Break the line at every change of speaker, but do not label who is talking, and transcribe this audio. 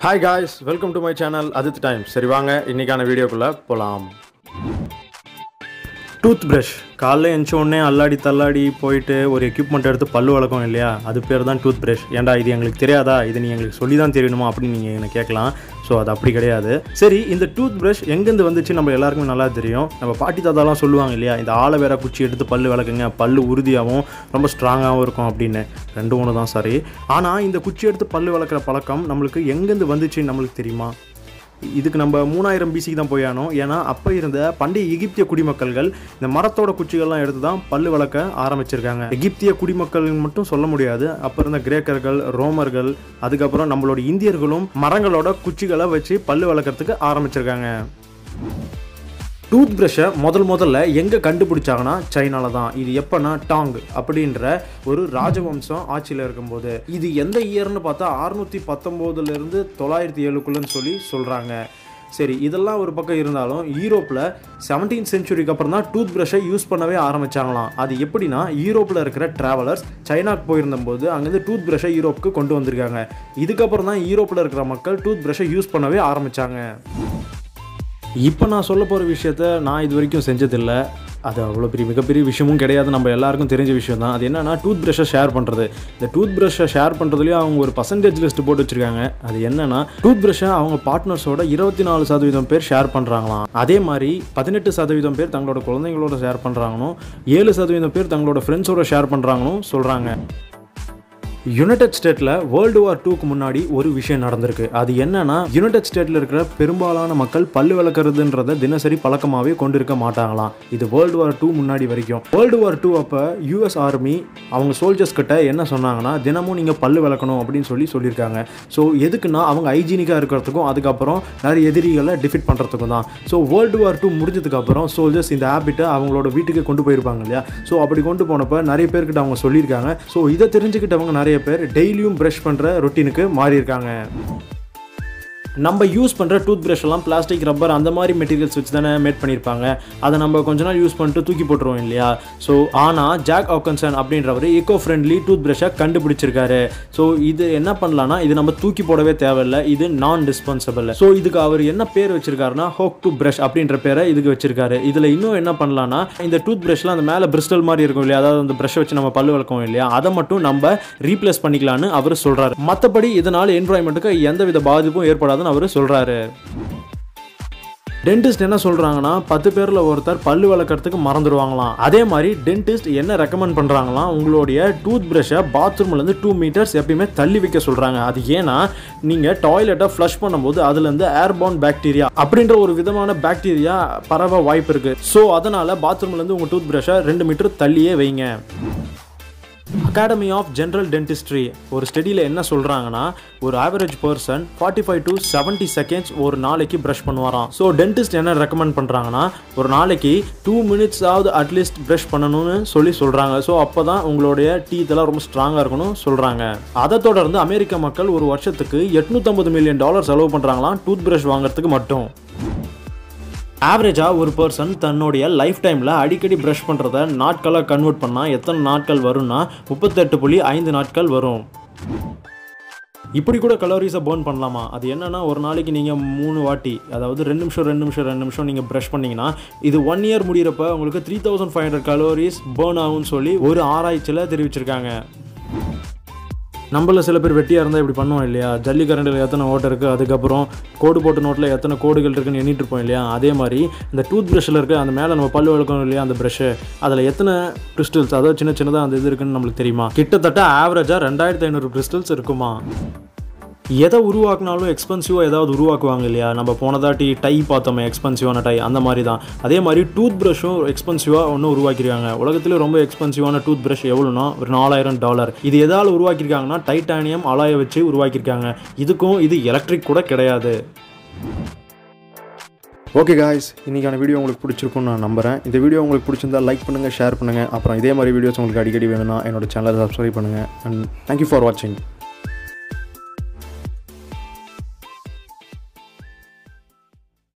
Hi guys welcome to my channel Adith time சரி வாங்க இன்னைக்கான வீடியோக்குள்ளே போகலாம் டூத் ப்ரஷ் காலைல எழுந்த உடனே அல்லாடி தள்ளாடி போயிட்டு ஒரு எக்யூப்மெண்ட் எடுத்து பல்லு வளர்க்கும் இல்லையா? அது பேர் தான் டூத் ப்ரஷ் ஏன்டா இது எங்களுக்கு தெரியாதா? இது நீ எங்களுக்கு சொல்லி தான் தெரியணுமா? அப்படின்னு நீங்கள் என்னை கேட்கலாம். ஸோ அது அப்படி கிடையாது. சரி இந்த டூத் ப்ரஷ் எங்கேருந்து வந்துச்சு? நம்ம எல்லாருக்குமே நல்லா தெரியும். நம்ம பாட்டி தாத்தாலாம் சொல்லுவாங்க இல்லையா இந்த ஆளை வேற குச்சி எடுத்து பல் விளக்குங்க. பல் உறுதியாகவும் ரொம்ப ஸ்ட்ராங்காகவும் இருக்கும் அப்படின்னு. ரெண்டு ஒன்று தான் சரி ஆனால் இந்த குச்சி எடுத்து பல்லு வளர்க்குற பழக்கம் நம்மளுக்கு எங்கேருந்து வந்துச்சு நம்மளுக்கு தெரியுமா? இதுக்கு நம்ம மூணாயிரம் பிசிக்கு தான் போயானோம் ஏன்னா அப்போ இருந்த பண்டைய எகிப்திய குடிமக்கள்கள் இந்த மரத்தோட குச்சிகள்லாம் எடுத்து தான் பல்லு வளர்க்க ஆரம்பிச்சிருக்காங்க. எகிப்திய குடிமக்கள் மட்டும் சொல்ல முடியாது. அப்போ இருந்த கிரேக்கர்கள் ரோமர்கள் அதுக்கப்புறம் நம்மளோட இந்தியர்களும் மரங்களோட குச்சிகளை வச்சு பல்லு வளர்க்குறதுக்கு ஆரம்பிச்சிருக்காங்க. டூத் ப்ரஷ்ஷை முதல் முதல்ல எங்கே கண்டுபிடிச்சாங்கன்னா சைனாவில் தான் இது எப்போனா டாங் அப்படின்ற ஒரு ராஜவம்சம் ஆட்சியில் இருக்கும்போது. இது எந்த இயர்னு பார்த்தா அறுநூற்றி பத்தொம்போதுலேருந்து தொள்ளாயிரத்தி ஏழுக்குள்ளன்னு சொல்லி சொல்கிறாங்க சரி இதெல்லாம் ஒரு பக்கம் இருந்தாலும் யூரோப்பில் செவன்டீன் சென்ச்சுரிக்கு அப்புறம் தான் டூத் ப்ரஷ்ஷை யூஸ் பண்ணவே ஆரம்பிச்சாங்களாம். அது எப்படின்னா யூரோப்பில் இருக்கிற ட்ராவலர்ஸ் சைனாக்கு போயிருந்தபோது அங்கேருந்து டூத் ப்ரஷ்ஷை யூரோப்புக்கு கொண்டு வந்திருக்காங்க. இதுக்கப்புறம் தான் யூரோப்பில் இருக்கிற மக்கள் டூத் ப்ரஷ்ஷை யூஸ் பண்ணவே ஆரம்பித்தாங்க இப்போ நான் சொல்ல போகிற விஷயத்த நான் இது வரைக்கும் செஞ்சதில்லை. அது அவ்வளோ பெரிய மிகப்பெரிய விஷயமும் கிடையாது. நம்ம எல்லாருக்கும் தெரிஞ்ச விஷயம் தான் அது என்னென்னா டூத் ப்ரஷ்ஷை ஷேர் பண்ணுறது இந்த டூத் ப்ரஷ்ஷை ஷேர் பண்ணுறதுலேயும் அவங்க ஒரு பர்சன்டேஜ் லிஸ்ட் போட்டு வச்சுருக்காங்க. அது என்னென்னா டூத் ப்ரஷ்ஷை அவங்க பார்ட்னர்ஸோட இருபத்தி நாலு சதவீதம் பேர் ஷேர் பண்ணுறாங்களாம் அதே மாதிரி பதினெட்டு சதவீதம் பேர் தங்களோட குழந்தைங்களோட ஷேர் பண்ணுறாங்கன்னு ஏழு சதவீதம் பேர் தங்களோட ஃப்ரெண்ட்ஸோட ஷேர் பண்ணுறாங்கன்னு சொல்கிறாங்க யுனைடெட் ஸ்டேட்டில் வேர்ல்டு வார் டூக்கு முன்னாடி ஒரு விஷயம் நடந்திருக்கு. அது என்னன்னா யுனைடெட் ஸ்டேட்டில் இருக்கிற பெரும்பாலான மக்கள் பல்லு விளக்குறதுன்றத தினசரி பழக்கமாகவே கொண்டிருக்க மாட்டாங்களாம். இது வேர்ல்டு வார் டூ முன்னாடி வரைக்கும். வேர்ல்டு வார் டூ அப்போ யூஎஸ் ஆர்மி அவங்க சோல்ஜர்ஸ் கிட்ட என்ன சொன்னாங்கன்னா தினமும் நீங்கள் பல்லு விளக்கணும் அப்படின்னு சொல்லி சொல்லியிருக்காங்க. ஸோ எதுக்குன்னா அவங்க ஹைஜீனிக்காக இருக்கிறதுக்கும் அதுக்கப்புறம் நிறைய எதிரிகளை டிஃபிட் பண்ணுறதுக்கும் தான். ஸோ வேர்ல்டு வார் டூ முடிஞ்சதுக்கப்புறம் சோல்ஜர்ஸ் இந்த ஹேபிட்டை அவங்களோட வீட்டுக்கு கொண்டு போயிருப்பாங்க இல்லையா? ஸோ அப்படி கொண்டு போனப்போ நிறைய பேர்கிட்ட அவங்க சொல்லியிருக்காங்க. ஸோ இதை தெரிஞ்சுக்கிட்டவங்க நிறைய பேர் டெய்லியும் ப்ரஷ் பண்ணுற ரொட்டீனுக்கு மாறியிருக்காங்க. நம்ம யூஸ் பண்ணுற டூத் ப்ரஷ் எல்லாம் பிளாஸ்டிக் ரப்பர் அந்த மாதிரி மெட்டீரியல்ஸ் வச்சு தானே மேட் பண்ணியிருப்பாங்க. அதை நம்ம கொஞ்ச நாள் யூஸ் பண்ணிட்டு தூக்கி போட்டுருவோம் இல்லையா? ஸோ ஆனால் ஜாக் ஆக்கன்சன் அப்படின்றவர் ஈகோ ஃப்ரெண்ட்லி டூத் ப்ரஷ்ஷை கண்டுபிடிச்சிருக்காரு. ஸோ இது என்ன பண்ணலாம்னா இது நம்ம தூக்கி போடவே தேவையில்லை. இது நான் டிஸ்பென்சபிள் ஸோ இதுக்கு அவர் என்ன பேர் வச்சிருக்காருன்னா ஹோக் டூத் ப்ரஷ் அப்படின்ற பேரை இதுக்கு வச்சிருக்காரு. இதில் இன்னும் என்ன பண்ணலாம்னா இந்த டூத் ப்ரஷ்லாம் அந்த மேலே பிரிஸ்டல் மாதிரி இருக்கும் இல்லையா? அதாவது அந்த ப்ரஷ் வச்சு நம்ம பல்லு வளர்க்கும் இல்லையா? அதை மட்டும் நம்ம ரீப்ளேஸ் பண்ணிக்கலாம்னு அவர் சொல்கிறாரு மற்றபடி இதனால் என்வரான்மெண்ட்டுக்கு எந்தவித பாதிப்பும் ஏற்படாது அவர் சொல்கிறாரு டென்டிஸ்ட் என்ன சொல்கிறாங்கன்னா பத்து பேரில் ஒருத்தர் பல்லு வளர்க்குறதுக்கு மறந்துடுவாங்களாம். அதே மாதிரி டென்டிஸ்ட் என்ன ரெக்கமெண்ட் பண்ணுறாங்களாம் உங்களுடைய டூத் ப்ரஷ்ஷை பாத்ரூம்லேருந்து டூ மீட்டர்ஸ் எப்பயுமே தள்ளி வைக்க சொல்கிறாங்க அது ஏன்னா நீங்கள் டாய்லெட்டை ஃப்ளஷ் பண்ணும்போது அதுலேருந்து ஏர்போன் பாக்டீரியா அப்படின்ற ஒரு விதமான பாக்டீரியா பரவ வாய்ப்பு இருக்குது ஸோ அதனால் பாத்ரூம்லேருந்து உங்கள் டூத் ப்ரஷ்ஷை ரெண்டு மீட்டர் தள்ளியே வைங்க. அகாடமி ஆஃப் ஜென்ரல் டென்டிஸ்ட்ரி ஒரு ஸ்டடியில் என்ன சொல்கிறாங்கன்னா ஒரு average person forty five to seventy seconds ஒரு நாளைக்கு ப்ரஷ் பண்ணுவாராம். ஸோ டென்டிஸ்ட் என்ன ரெக்கமெண்ட் பண்ணுறாங்கன்னா ஒரு நாளைக்கு டூ மினிட்ஸ் ஆகுது அட்லீஸ்ட் ப்ரஷ் பண்ணணும்னு சொல்லி சொல்கிறாங்க ஸோ அப்போ தான் உங்களுடைய டீத் எல்லாம் ரொம்ப ஸ்ட்ராங்காக இருக்கணும் சொல்கிறாங்க அதை தொடர்ந்து அமெரிக்க மக்கள் ஒரு வருஷத்துக்கு எட்நூற்றம்பது மில்லியன் டாலர் செலவு பண்ணுறாங்களாம் டூத் ப்ரஷ் வாங்குறதுக்கு மட்டும். ஆவரேஜாக ஒரு பர்சன் தன்னுடைய லைஃப் டைமில் அடிக்கடி ப்ரஷ் பண்ணுறத நாட்களாக கன்வெர்ட் பண்ணால் எத்தனை நாட்கள் வரும்னா முப்பத்தெட்டு புள்ளி ஐந்து நாட்கள் வரும். இப்படி கூட கலோரிஸை பேர்ன் பண்ணலாமா? அது என்னென்னா ஒரு நாளைக்கு நீங்கள் மூணு வாட்டி அதாவது ரெண்டு நிமிஷம் ரெண்டு நிமிஷம் ரெண்டு நிமிஷம் நீங்கள் ப்ரஷ் பண்ணீங்கன்னா இது ஒன் இயர் முடிகிறப்ப உங்களுக்கு three thousand five hundred calories burn ஆகும்னு சொல்லி ஒரு ஆராய்ச்சியில் தெரிவிச்சிருக்காங்க. நம்மள சில பேர் வெட்டியாக இருந்தால் இப்படி பண்ணுவோம் இல்லையா? ஜல்லிக்கரண்டில் எத்தனை ஓட்டை இருக்குது அதுக்கப்புறம் கோடு போட்ட நோட்டில் எத்தனை கோடுகள் இருக்குன்னு எண்ணிட்டு இருப்போம் இல்லையா? அதே மாதிரி இந்த டூத் ப்ரஷில் இருக்க அந்த மேலே நம்ம பல்லு வளர்க்கணும் இல்லையா அந்த ப்ரஷ்ஷு அதில் எத்தனை கிறிஸ்டல்ஸ் அதாவது சின்ன சின்னதாக அந்த இது இருக்குன்னு நம்மளுக்கு தெரியுமா? கிட்டத்தட்ட ஆவரேஜாக ரெண்டாயிரத்தி ஐநூறு கிறிஸ்டல்ஸ் இருக்குமா? எதை உருவாக்குனாலும் எக்ஸ்பென்சிவாக ஏதாவது உருவாக்குவாங்க இல்லையா? நம்ம போனதாட்டி டை பார்த்தோமே எக்ஸ்பென்சிவான டை அந்த மாதிரி தான் அதே மாதிரி டூத் ப்ரஷும் எக்ஸ்பென்சிவாக ஒன்று உருவாக்கிருக்காங்க. உலகத்திலே ரொம்ப எக்ஸ்பென்சிவான டூத் ப்ரஷ் எவ்வளோனா ஒரு நாலாயிரம் டாலர். இது எதால் உருவாக்கியிருக்காங்கன்னா டைட்டானியம் அலாய வச்சு உருவாக்கியிருக்காங்க இதுக்கும் இது எலக்ட்ரிக் கூட கிடையாது. ஓகே காய்ஸ் இன்றைக்கான வீடியோ உங்களுக்கு பிடிச்சிருக்கும்னு நான் நம்புகிறேன் இந்த வீடியோ உங்களுக்கு பிடிச்சிருந்தா லைக் பண்ணுங்கள் ஷேர் பண்ணுங்கள் அப்புறம் இதே மாதிரி வீடியோஸ் உங்களுக்கு அடிக்கடி வேணும்னா என்னோட சேனலை சப்ஸ்கிரைப் பண்ணுங்கள் அண்ட் தேங்க்யூ ஃபார் வாட்சிங்